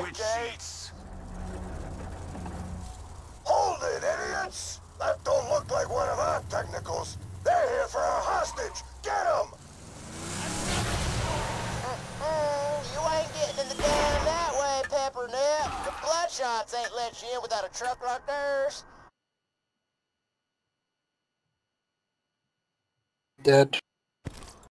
switch seats. Hold it, idiots! That don't look like one of our technicals. They're here for our hostage. Get them! You ain't getting in the dam that way, Peppernip. The Bloodshots ain't let you in without a truck like theirs. Dead.